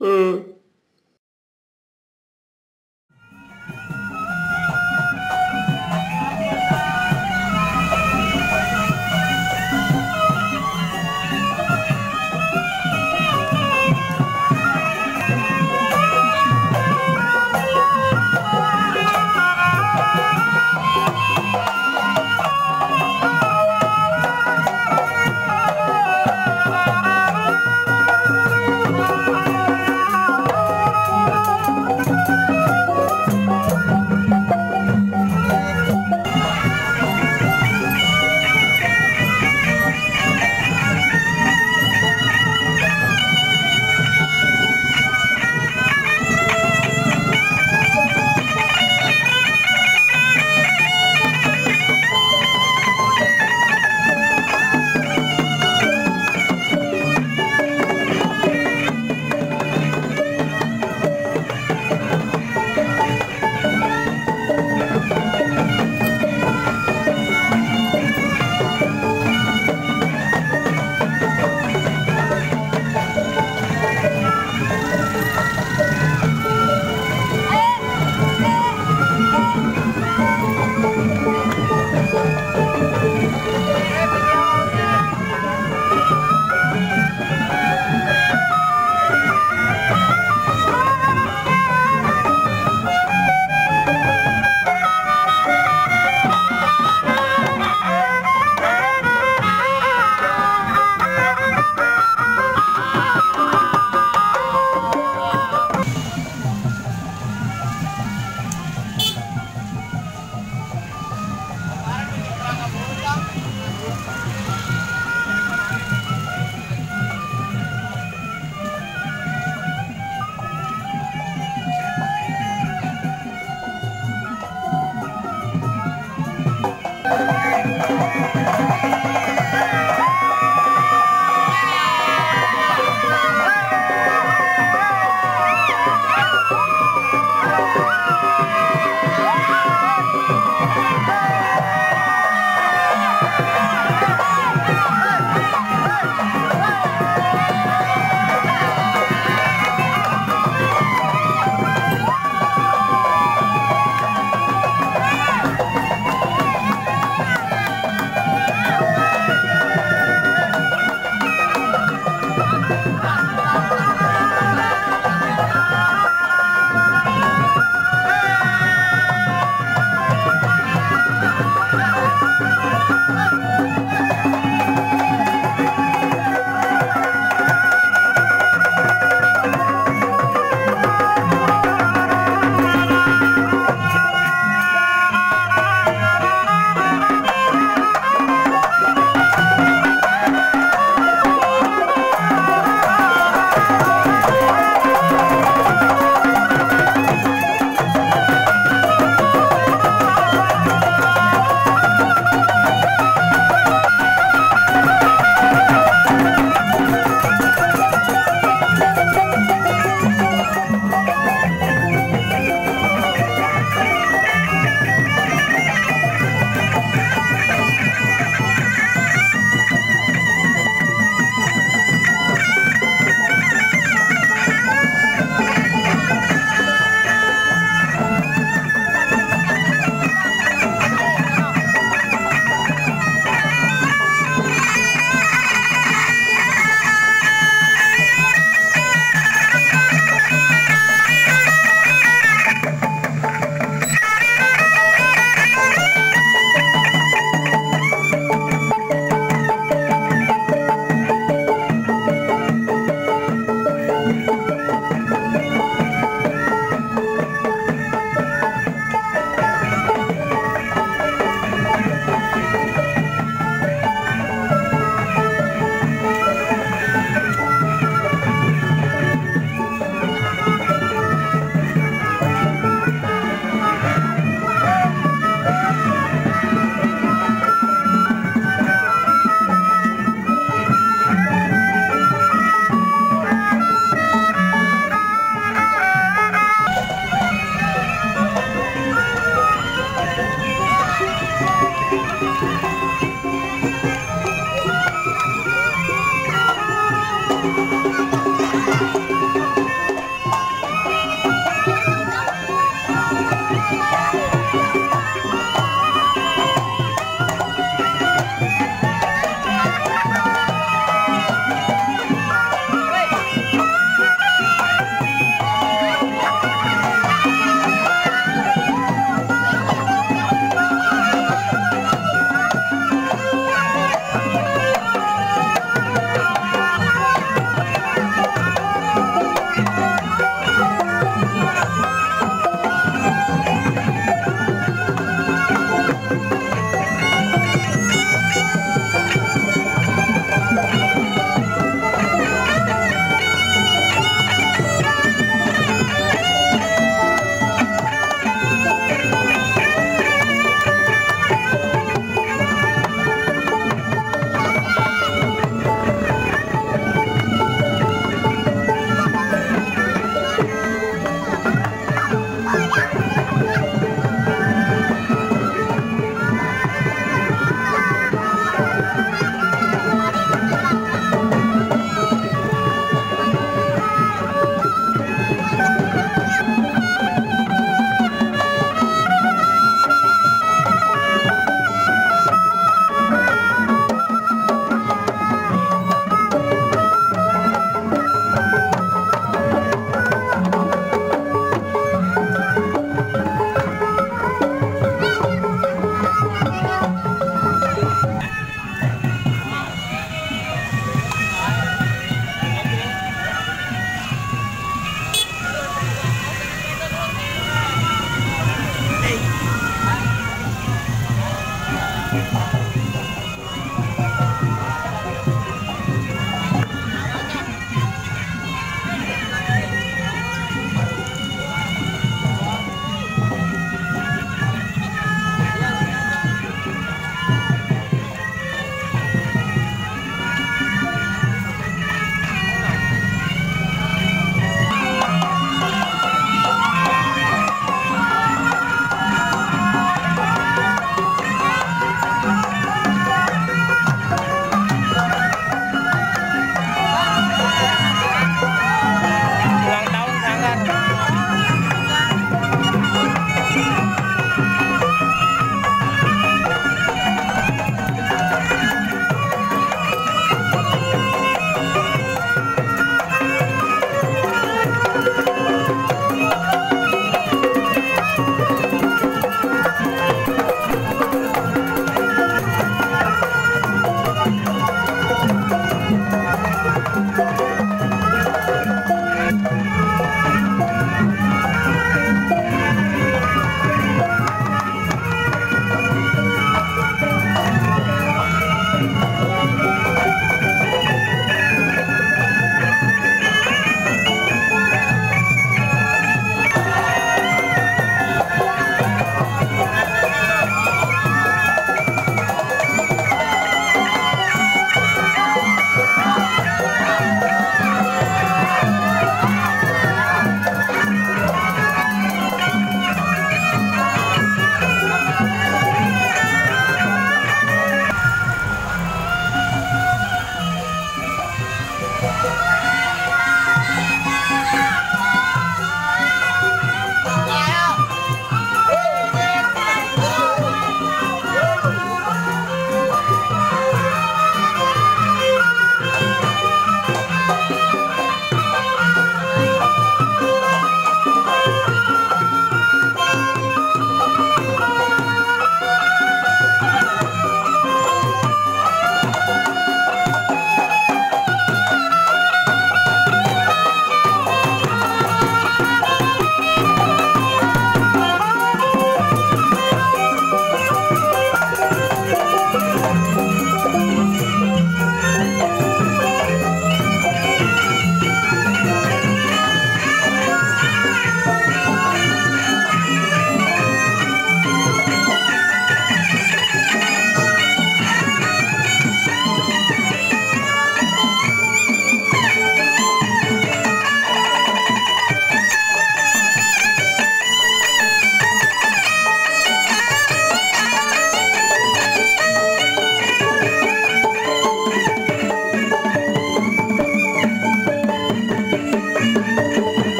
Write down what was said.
아